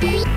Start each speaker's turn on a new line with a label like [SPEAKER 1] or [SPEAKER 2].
[SPEAKER 1] Beep.